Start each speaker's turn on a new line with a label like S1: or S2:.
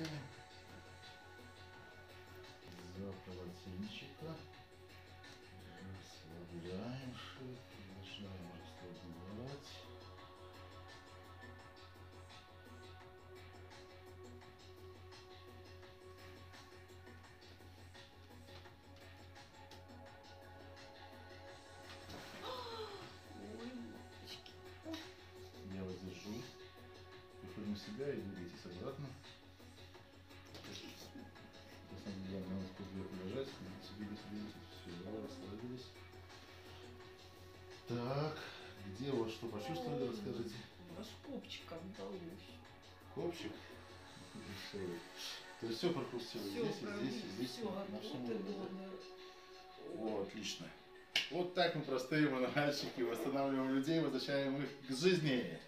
S1: За полотенчика. Расслабляем шею, продолжаем расслаблять. Я вас держу. Приходим в себя и двигайтесь обратно. Так, где у вас что почувствовали, расскажите.
S2: Аж копчик отдалось.
S1: Копчик. Всё. То есть все прохрустело
S2: Все,
S1: здесь, и здесь, и здесь.
S2: все,
S1: на всем. О, отлично. Вот так мы простые мануальщики восстанавливаем людей, возвращаем их к жизни.